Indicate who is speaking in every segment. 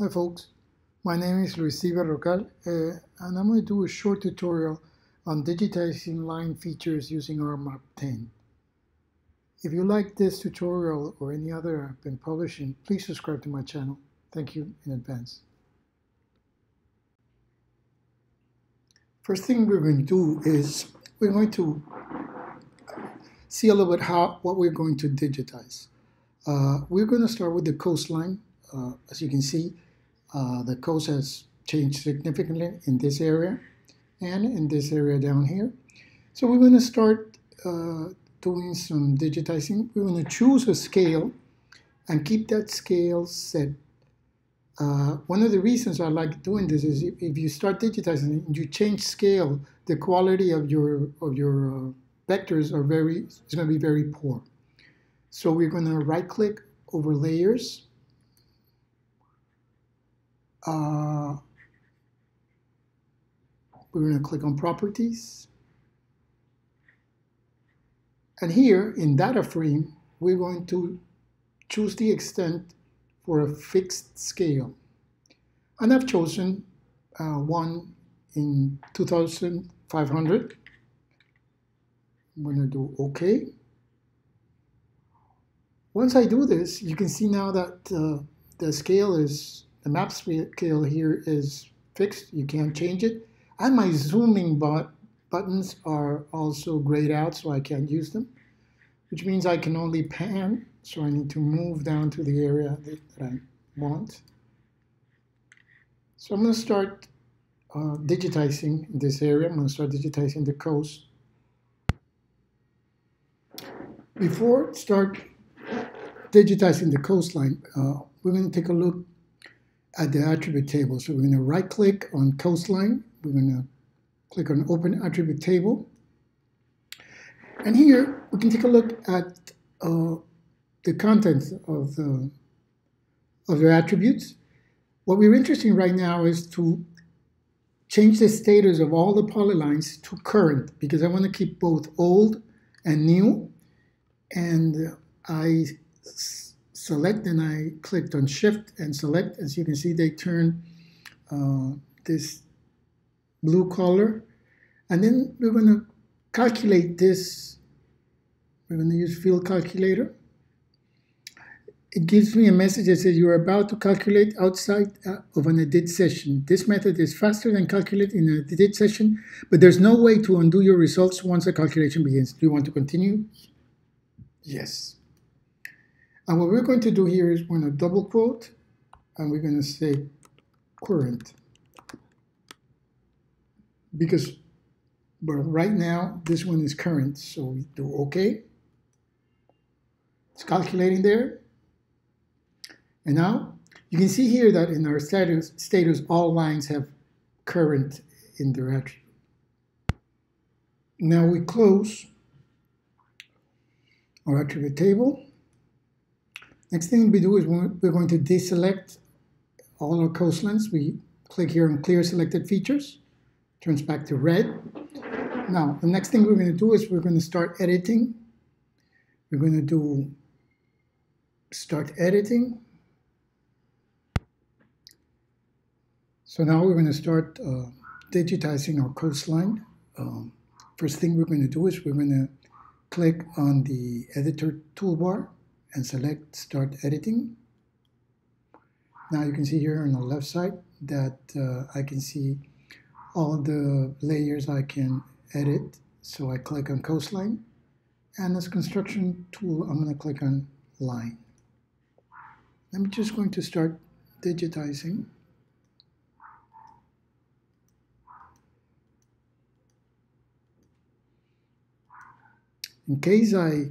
Speaker 1: Hi folks, my name is Luis C. Berrocal uh, and I'm going to do a short tutorial on digitizing line features using ArcMap 10. If you like this tutorial or any other I've been publishing, please subscribe to my channel. Thank you in advance. First thing we're going to do is we're going to see a little bit how what we're going to digitize. Uh, we're going to start with the coastline. Uh, as you can see, uh, the coast has changed significantly in this area and in this area down here. So we're going to start uh, doing some digitizing. We're going to choose a scale and keep that scale set. Uh, one of the reasons I like doing this is if, if you start digitizing and you change scale, the quality of your of your uh, vectors are very is going to be very poor. So we're going to right click over layers uh, we're going to click on properties. And here in data frame, we're going to choose the extent for a fixed scale. And I've chosen uh, one in 2500. I'm going to do OK. Once I do this, you can see now that uh, the scale is the map scale here is fixed. You can't change it. And my zooming but buttons are also grayed out, so I can't use them, which means I can only pan. So I need to move down to the area that, that I want. So I'm going to start uh, digitizing this area. I'm going to start digitizing the coast. Before start digitizing the coastline, uh, we're going to take a look at the attribute table. So we're going to right click on coastline. We're going to click on open attribute table. And here we can take a look at uh, the contents of the, of the attributes. What we're interested in right now is to change the status of all the polylines to current because I want to keep both old and new. And I select and I clicked on shift and select. As you can see, they turn uh, this blue color. And then we're going to calculate this. We're going to use field calculator. It gives me a message that says you're about to calculate outside uh, of an edit session. This method is faster than calculate in an edit session, but there's no way to undo your results once the calculation begins. Do you want to continue? Yes. And what we're going to do here is we're going to double quote and we're going to say current. Because but right now this one is current, so we do OK. It's calculating there. And now you can see here that in our status, status all lines have current in their attribute. Now we close our attribute table. Next thing we do is we're going to deselect all our coastlines. We click here on clear selected features, turns back to red. Now, the next thing we're going to do is we're going to start editing. We're going to do start editing. So now we're going to start uh, digitizing our coastline. Um, first thing we're going to do is we're going to click on the editor toolbar and select Start Editing. Now you can see here on the left side that uh, I can see all the layers I can edit. So I click on Coastline. And as construction tool, I'm going to click on Line. I'm just going to start digitizing. In case I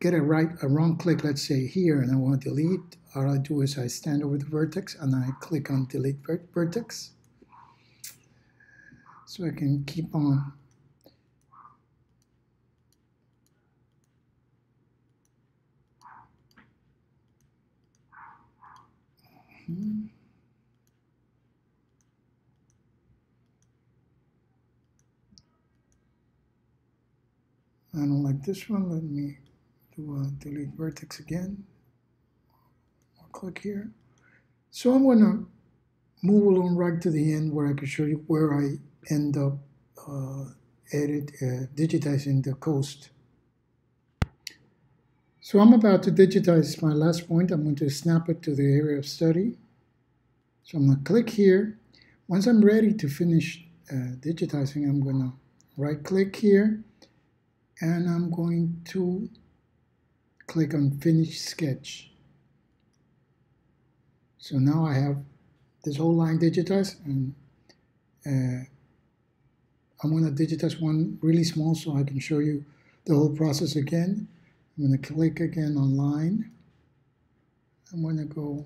Speaker 1: get a right a wrong click, let's say here, and I want to delete, all I do is I stand over the vertex and I click on delete vertex. So I can keep on hmm. I don't like this one. Let me uh, delete vertex again. I'll click here. So I'm going to move along right to the end where I can show you where I end up uh, edit, uh, digitizing the coast. So I'm about to digitize my last point. I'm going to snap it to the area of study. So I'm going to click here. Once I'm ready to finish uh, digitizing, I'm going to right click here and I'm going to click on finish sketch. So now I have this whole line digitized and uh, I'm going to digitize one really small so I can show you the whole process again. I'm going to click again on line. I'm going to go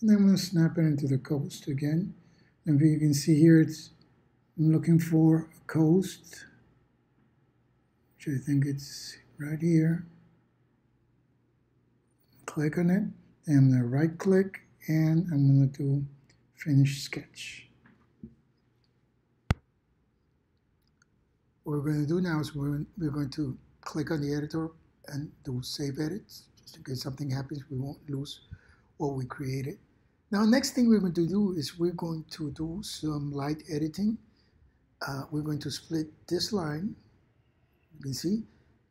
Speaker 1: And then I'm going to snap it into the coast again. And you can see here, it's I'm looking for a coast, which I think it's right here. Click on it. Then I'm going to right click and I'm going to do finish sketch. What we're going to do now is we're, we're going to click on the editor and do save edits. Just in case something happens, we won't lose what we created. Now, next thing we're going to do is we're going to do some light editing. Uh, we're going to split this line. You can see.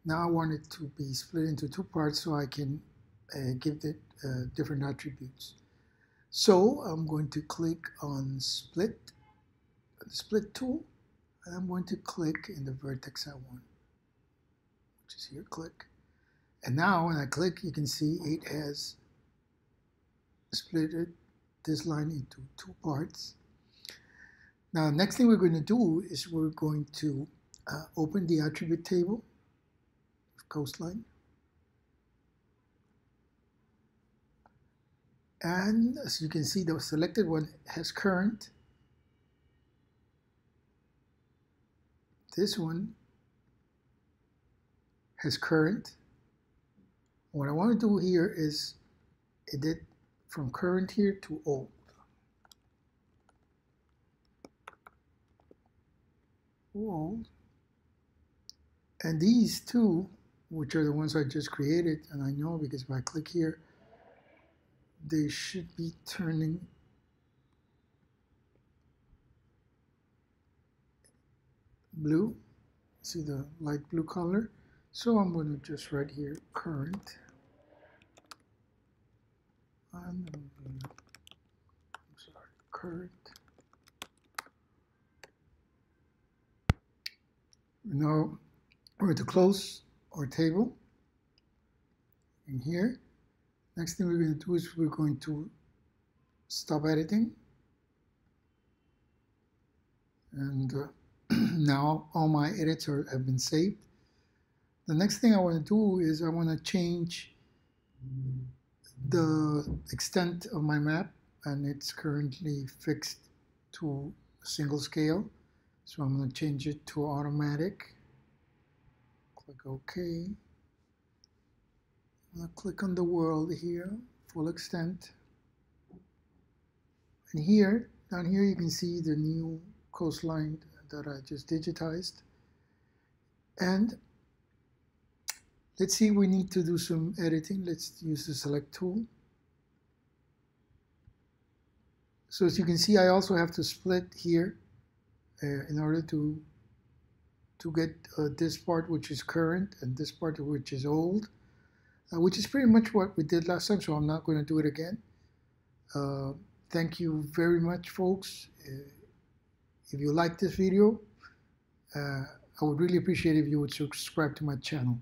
Speaker 1: Now I want it to be split into two parts so I can uh, give it uh, different attributes. So I'm going to click on split, the split tool, and I'm going to click in the vertex I want, which is here, click. And now when I click, you can see it has split it this line into two parts. Now, next thing we're going to do is we're going to uh, open the attribute table of coastline. And as you can see, the selected one has current. This one has current. What I want to do here is edit from current here to old. Old. And these two, which are the ones I just created, and I know because if I click here, they should be turning blue. See the light blue color? So I'm going to just write here current and I'm sorry, current. Now we're to close our table in here. Next thing we're going to do is we're going to stop editing. And uh, now all my edits are, have been saved. The next thing I want to do is I want to change the extent of my map and it's currently fixed to single scale. So I'm going to change it to automatic. Click OK. I'm going to click on the world here, full extent. And here, down here you can see the new coastline that I just digitized. And Let's see, we need to do some editing. Let's use the select tool. So as you can see, I also have to split here uh, in order to to get uh, this part which is current and this part which is old, uh, which is pretty much what we did last time, so I'm not going to do it again. Uh, thank you very much, folks. Uh, if you like this video, uh, I would really appreciate if you would subscribe to my channel.